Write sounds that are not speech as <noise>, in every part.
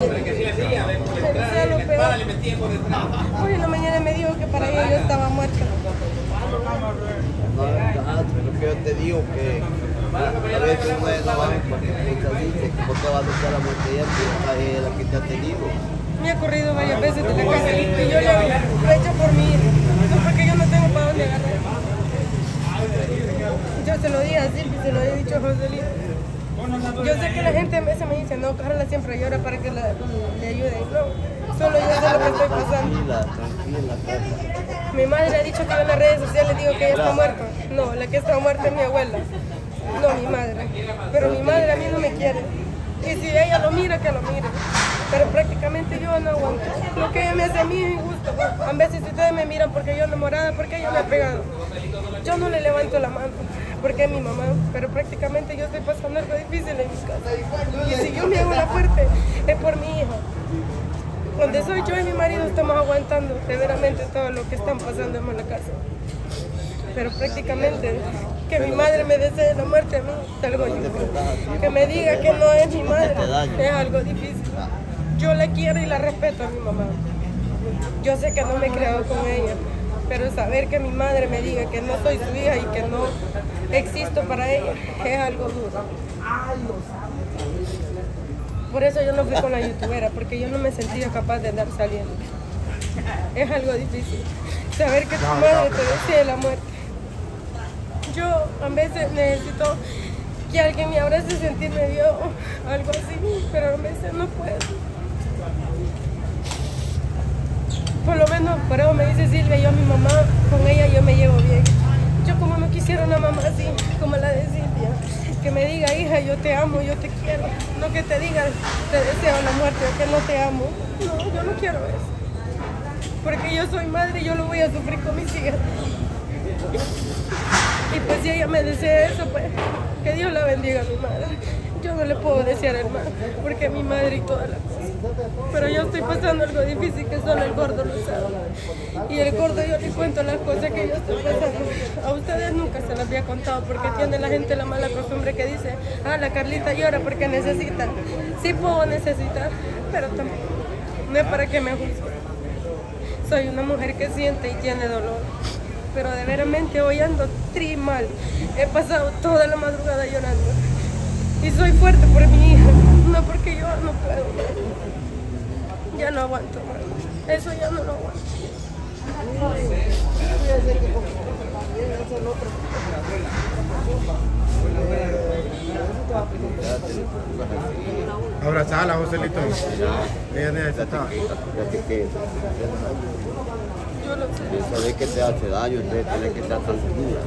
lo la mañana me dijo que para ella yo estaba muerta. No, lo que yo te digo que a veces no es más porque muchas dicen que por qué vas a echar la muerte ella, que a ella la que te ha tenido. Me ha corrido varias veces de la casa y yo lo he hecho por mí. No porque yo no tengo para dónde agarrar. Yo se lo di a Silvia se lo he dicho a Joselito. Yo sé que la gente a veces me dice, no, Carla siempre llora para que la, le ayude. No, solo yo sé lo que estoy pasando. Tranquila, tranquila. Mi madre ha dicho que yo en las redes sociales digo que ella está muerta. No, la que está muerta es mi abuela. No mi madre. Pero mi madre a mí no me quiere. Y si ella lo mira, que lo mire. Pero prácticamente yo no aguanto. Lo que ella me hace a mí es injusto. A veces ustedes me miran porque yo enamorada, porque ella me ha pegado. Yo no le levanto la mano porque mi mamá, pero prácticamente yo estoy pasando algo difícil en mi casa. Y si yo me hago la fuerte, es por mi hija. Donde soy yo y mi marido estamos aguantando severamente todo lo que están pasando en la casa. Pero prácticamente que mi madre me desee la muerte a mí es algo difícil. Que me diga que no es mi madre es algo difícil. Yo la quiero y la respeto a mi mamá. Yo sé que no me he criado con ella, pero saber que mi madre me diga que no soy su hija y que no existo para ella es algo duro. Por eso yo no fui con la youtubera, porque yo no me sentía capaz de andar saliendo. Es algo difícil. Saber que tu madre te desee la muerte. Yo a veces necesito que alguien me abrace y sentirme bien o algo así, pero a veces no puedo. Por lo menos, por eso me dice Silvia, yo a mi mamá, con ella yo me llevo bien. Yo como no quisiera una mamá así, como la de Silvia, que me diga, hija, yo te amo, yo te quiero. No que te diga, te deseo la muerte, que no te amo. No, yo no quiero eso. Porque yo soy madre y yo lo voy a sufrir con mis hijas. Y pues si ella me desea eso, pues que Dios la bendiga a mi madre. Yo no le puedo desear el mal, porque mi madre y todas las. Pero yo estoy pasando algo difícil que solo el gordo lo sabe. Y el gordo yo le cuento las cosas que yo estoy pasando. A ustedes nunca se las había contado porque tiene la gente la mala costumbre que dice, ah, la Carlita llora porque necesita. Sí puedo necesitar, pero tampoco. No es para que me juzguen. Soy una mujer que siente y tiene dolor. Pero de veramente hoy ando tri mal. He pasado toda la madrugada llorando. Y soy fuerte por mi hija, no porque yo no puedo. Ya no aguanto más. Eso ya no lo aguanto. Abrazala, Joselito. Ella necesita. Yo lo sé, saber que te hace daño, entonces tienes que estar tranquila.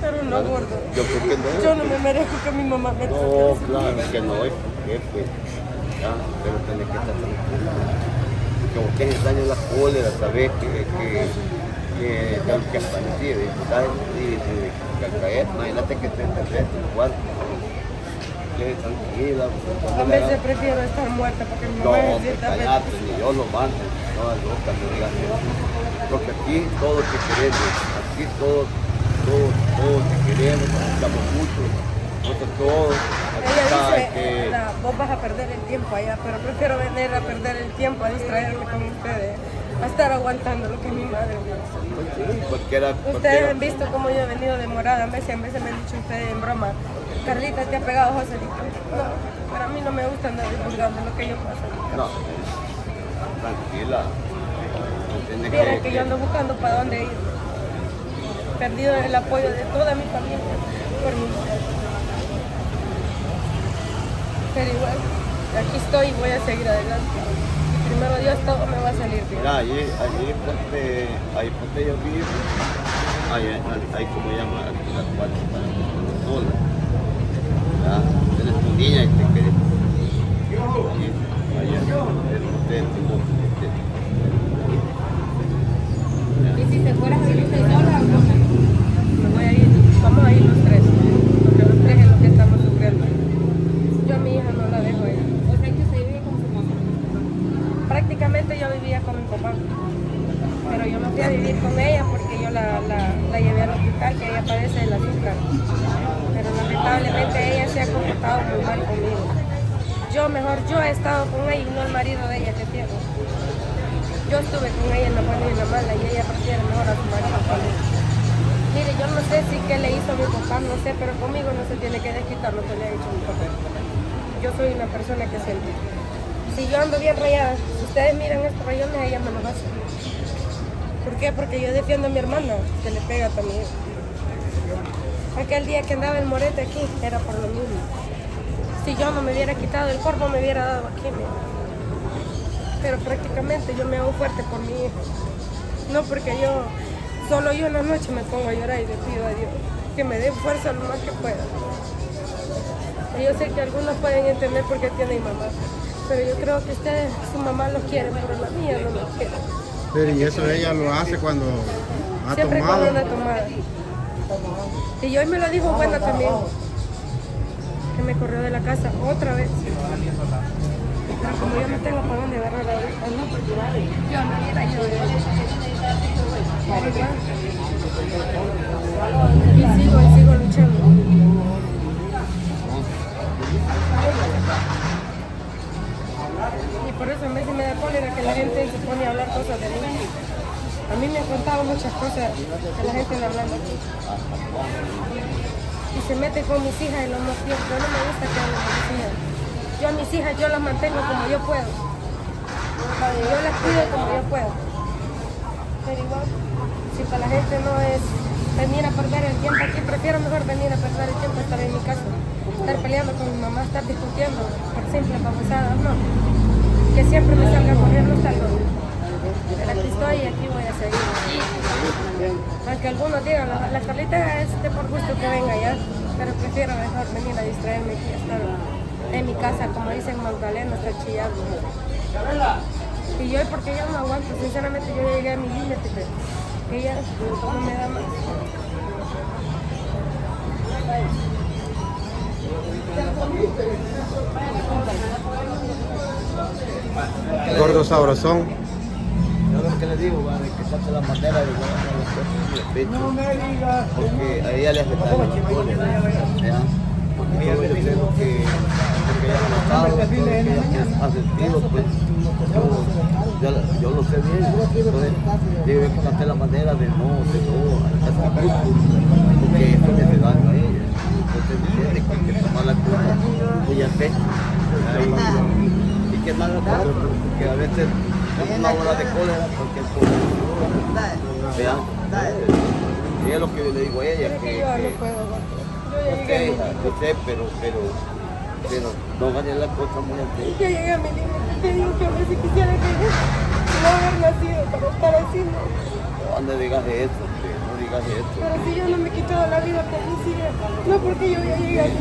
pero no gordo. Yo creo que no. Yo no me merezco que mi mamá me No, toque. claro que no porque pues, ya, pero tienes que estar tranquila. Como que daño la cólera, sabes que, que, que, que, que que caer, imagínate que te enterres igual. Que tranquila. pues, A veces prefiero estar muerta porque mi No, mamá hombre, necesita callate, ni yo lo mando, no, loca, no digas eso. Porque aquí todos te queremos, aquí todos, todos, todos te queremos, nos estamos mucho, nosotros todos, Ella dice, que, "La- vos vas a perder el tiempo allá, pero prefiero venir a perder el tiempo, a distraerme con ustedes, a estar aguantando lo que mi madre me hace. sí, cualquiera, Ustedes han visto cómo yo he venido demorada, a veces, a veces me han dicho ustedes en broma, Carlita, ¿te ha pegado Joselito? No, pero a mí no me gusta andar divulgando lo que yo paso. no, tranquila, Vieran que yo ando buscando para dónde ir. Perdido el apoyo de toda mi familia por mi mujer. Igual, aquí estoy y voy a seguir adelante. Y primero Dios todo me va a salir bien. Mira, allí, allí ponte, ahí ponte yo vivo, ahí, ahí, ahí como llama, aquí la cuarta para sola. Ya, tienes tu niña y te querés. Allí, allá, tu ponte. ¿Y si te fueras a ir usted sola o con él? Me voy a ir, vamos a ir los tres, porque los tres es lo que estamos sufriendo. Yo a mi hija no la dejo ir. O sea que usted vive con su mamá. Prácticamente yo vivía con mi papá, pero yo me fui a vivir con ella porque yo la, la, la llevé al hospital, que ella padece del azúcar. Pero lamentablemente ella se ha comportado muy mal conmigo. Yo mejor, yo he estado con ella y no el marido de ella que tiene. Yo estuve con ella en la buena y en la mala y ella prefiere mejor a su marido mí. Mire, yo no sé si qué le hizo a mi papá, no sé, pero conmigo no se tiene que desquitar lo que le ha hecho mi papá. Yo soy una persona que siente. Si yo ando bien rayada, ustedes miran estos rayones, ella me los hace. ¿Por qué? Porque yo defiendo a mi hermana, que le pega también. Aquel día que andaba el morete aquí, era por lo mismo. Si yo no me hubiera quitado el cuerpo, me hubiera dado aquí. Pero prácticamente yo me hago fuerte por mi hijo. No porque yo, solo yo en la noche me pongo a llorar y le pido a Dios que me dé fuerza lo más que pueda. Y yo sé que algunos pueden entender por qué tienen mamá. Pero yo creo que ustedes, su mamá los quiere, pero la mía no los quiere. Pero y eso ella lo hace cuando ha Siempre tomado. con una tomada. Y hoy me lo dijo buena también. Que me corrió de la casa otra vez. Pero como yo no tengo para dónde agarrar ahorita, no, porque yo no. Y sigo, y sigo luchando. Por eso a mí sí me da cólera que la gente se pone a hablar cosas de mí. A mí me han contado muchas cosas que la gente anda hablando aquí. Y se mete con mis hijas y los motivos. Yo no me gusta que hablen con mis hijas. Yo a mis hijas yo las mantengo como yo puedo. Yo las cuido como yo puedo. Pero igual, si para la gente no es venir a perder el tiempo aquí, prefiero mejor venir a perder el tiempo estar en mi casa. Estar peleando con mi mamá, estar discutiendo por simples babosadas, no. Que siempre me salga corriendo hasta luego. Pero aquí estoy y aquí voy a seguir. Aunque algunos digan, la, la Carlita es de por gusto que venga ya, pero prefiero mejor venir a distraerme aquí, estar en mi casa, como dicen Magdalena, estar chillando. Y yo, porque ya no aguanto, sinceramente yo ya llegué a mi límite, que ya no me da más. Gordo sabrosón. Yo lo que le digo, va, de que saque la manera de guardar el pecho. Porque a ella le hace la cólera, ¿ya? Porque todo yo lo que, lo que ella ha pasado, todo lo que ella ha sentido, pues yo, yo, yo lo sé bien. Entonces, debe que sacar la manera de no, de no, hacer grupo, porque eso le hace daño a ella. Entonces, tiene que, tomar la cosa muy a pecho. ¿ya? Y que más la cosa, porque a veces es una hora de cólera, porque es. Vean, y es lo que yo le digo a ella, Pero que, yo yo yo mi yo sé, pero, pero, pero no vale la cosa muy así. Ya llegué a mi límite, te digo que a veces quisiera que no haber nacido para estar así, ¿no? No, digas eso, no digas eso. Pero si yo no me he quitado la vida por hijas, no porque yo ya llegué aquí.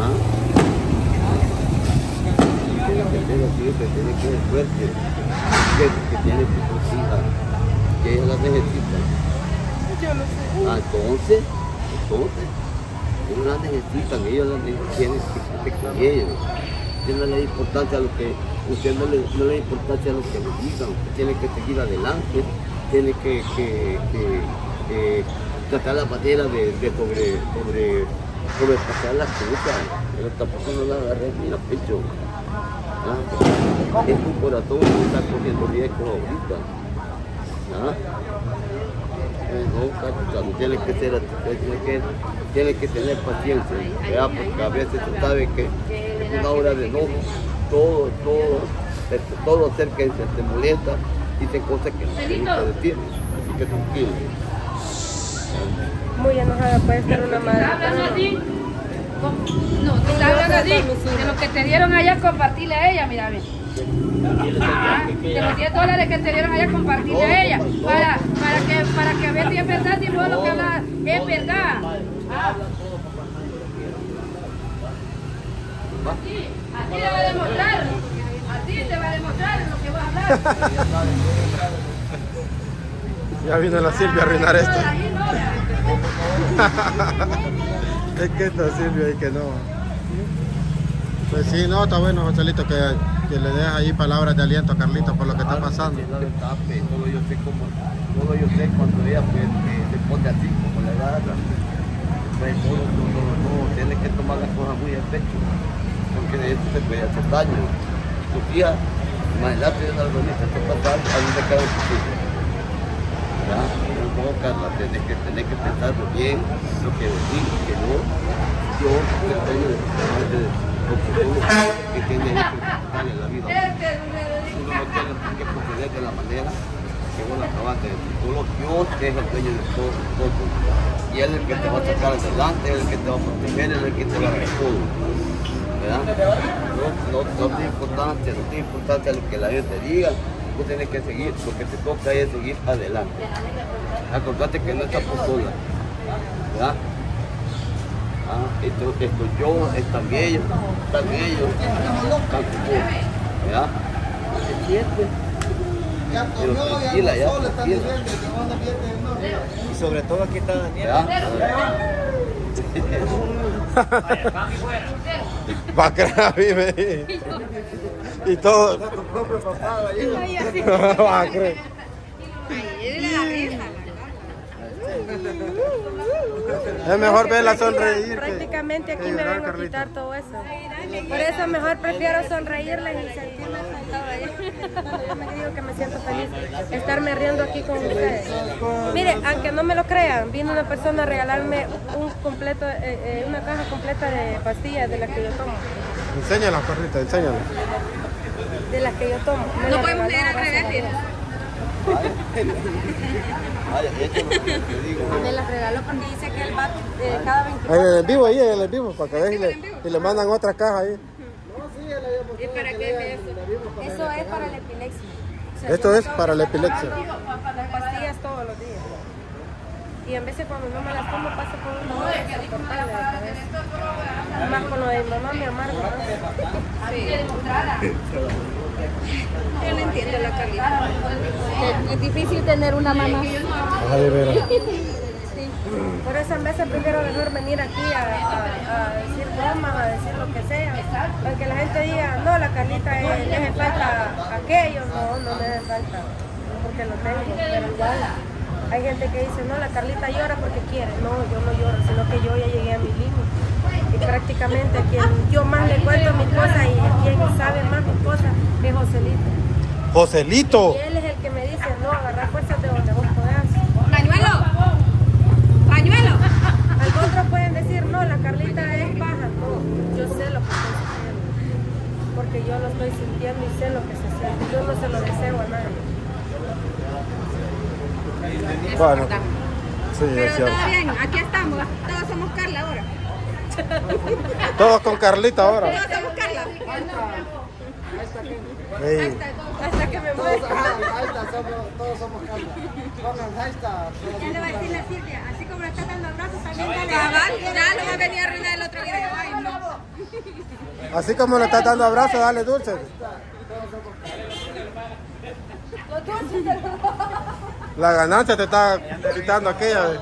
¿Ah? Tiene que ser tiene que fuerte, que, que tiene que sus hijas, que ellas las necesitan. Yo no sé. Ah, entonces, entonces, ellos las necesitan, ellos las ne- tienen que con ellos. Le da importancia a lo que, usted no le, no le da importancia a lo que le digan, usted tiene que seguir adelante, tiene que, que, que, eh, tratar la manera de, de sobre, sobre, sobrepasar las cosas, pero tampoco no la agarré ni la pecho. ¿Ah? Es tu corazón que está cogiendo riesgo ahorita. No, Cachucha, no tiene que ser, tiene que, tiene que tener paciencia, ¿verdad? porque a veces tú sabes que es una hora de enojo, todo, todo, este, todo ser que se te molesta, dicen cosas que no te detienen, así que tranquilo. Muy enojada puede estar una madre. No, tú estás hablando de lo que te dieron allá, compartirle a ella, mira, ve. Ah, De los 10 dólares que te dieron allá, compartirle a ella. Para, para que, para que veas si es verdad, si vos lo que hablas es verdad. Ah. Sí, a ti te va a demostrar. A ti te va a demostrar lo que vas a hablar. Ya vino la Silvia a arruinar esto. <laughs> No, Es que esta Silvia y que no. Pues sí, no, está bueno, Joselito, que, que le dejas ahí palabras de aliento a Carlito por lo que está pasando. No le tape, Todo yo sé cómo, todo yo sé cuando ella pues, se pone así, como le agarra. Pues todo, todo, tiene que tomar las cosas muy a pecho. porque de esto se puede hacer daño. Tu tía, imagínate una bonita que pasar, a dónde queda tu tía. ¿Ya? No, tenés que, tenés que pensarlo bien, lo que decís, que no, yo te tengo de que tiene que en la vida. Tú no por qué proceder de la manera que vos la de decir. Solo Dios es el dueño de todo, todo. Y Él es el que te va a sacar adelante, es el que te va a proteger, es el que te va a dar todo. ¿Verdad? No, no, no tiene importancia, no tiene importancia lo que la gente diga, tienes que seguir, lo que te toca es seguir adelante. Acordate que no estás por sola. ¿Verdad? Ah, esto, esto yo, están ellos, están ellos, están tú. ¿Verdad? ¿Se siente? Pero tranquila ya, tranquila. Y sobre todo aquí está Daniel. <laughs> <laughs> Va a <laughs> Y todo. Va a creer. Es mejor verla sonreír. Prácticamente aquí me vengo a quitar todo eso. Por eso mejor prefiero sonreírles y sentirme feliz. Yo me digo que me siento feliz estarme riendo aquí con ustedes. Mire, aunque no me lo crean, vino una persona a regalarme un completo, eh, eh, una caja completa de pastillas de las que yo tomo. Enséñala, Carlita, enséñala. De las que yo tomo. Me No podemos leer al revés. Me las regaló porque dice que él va eh, cada 24 Ahí en el vivo, ahí en el vivo, para que veas y le, y le mandan otra caja ahí. ¿Y para qué es eso? Eso es para la epilepsia. O sea, Esto es para la epilepsia. pastillas todos los días. Y en veces cuando no me las tomo paso con un dolor insoportable de cabeza. Más con lo de mi mamá me amargo. Yo no entiendo la Carlita. Es difícil tener una mamá. Ay, de veras. Por eso en veces prefiero mejor venir aquí a, a- a decir bromas, a decir lo que sea. Aunque la gente diga, no, la Carlita eh, le hace falta aquello. No, no me hace falta. Porque lo tengo. Pero igual hay gente que dice, no, la Carlita llora porque quiere. No, yo no lloro, sino que yo ya llegué a mi límite. Y prácticamente a quien yo más le cuento mis cosas y a quien sabe más mis cosas es Joselito. Joselito. Y él es el que me dice, no, agarrar fuerzas de donde vos podás. Pañuelo. Pañuelo. Algunos pueden decir, no, la Carlita es baja. No, yo sé lo que estoy sintiendo. Porque yo lo estoy sintiendo y sé lo que se siente. Yo no se lo deseo a nadie. Bueno, sí, Pero es todo cierto. bien, aquí estamos. Todos somos Carla ahora. <laughs> Todos con Carlita ahora. Todos somos Carla. Ey, Hasta que me muera. Ya le va a decir la Silvia, así como le está dando abrazos también dale. Cabal, ya no va a venir a arruinar el otro video. Ay, no. Así como le estás dando abrazos, dale dulce. La ganancia te está quitando aquella. de-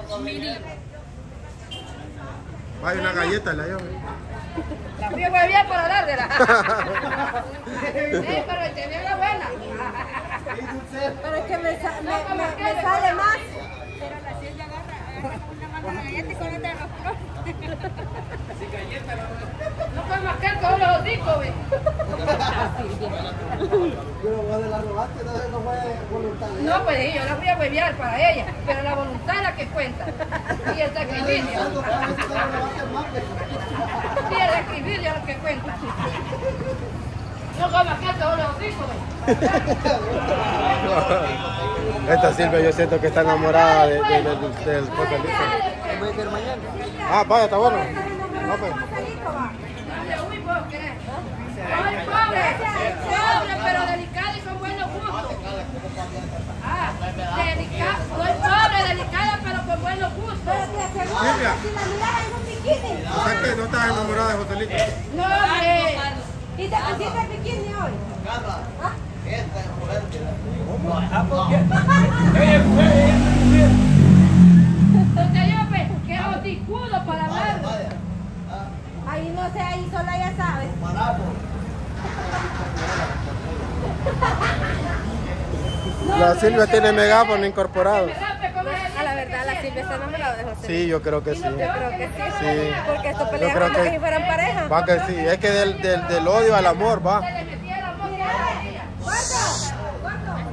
Hay una galleta, la llevo. La fui huevear para dársela. <laughs> Sí, pero tenía la buena. <laughs> Pero es que me, sa- me, me- me sale más. Pero la Silvia agarra una mano de galleta y con otra los No marcar todos los hocicos, güey. No, pues yo la fui a huevear para ella, pero la voluntad es la que cuenta. Y el sacrificio. Y el sacrificio es lo que cuenta. No puede marcar todos los güey. <laughs> Esta Silvia yo siento que está enamorada de, de- de- del- del Joselito. Ah, vaya, está bueno. No, pues. Vos, ¿qué? Ay, pobre, pobre, pero delicada y con buenos gustos. Ah, soy pobre, delicada, pero con buenos gustos. Silvia, o sea que no estás enamorada de Joselito. No, hombre. ¿Y te pusiste el bikini hoy? Entonces yo, pues, qué para hablar. Ahí no sé, ahí sola ya sabes. <laughs> La Silvia tiene megáfono incorporado. Me sabe cómo es. A la verdad, la Silvia Daniel está enamorado de José. Sí, yo creo que sí. Yo creo que sí. Sí. Porque esto Yo pelean creo como que- que si fueran pareja. Va que sí, es que del, del, del odio al amor va. Se le metía el amor que era a ella.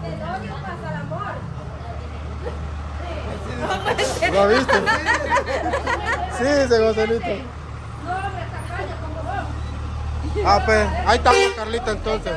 Del odio pasa al amor. ¿Lo viste? Sí, ese Joselito. No, hombre, tacaño como vos. Ah, pues, ahí estamos, Carlita, entonces.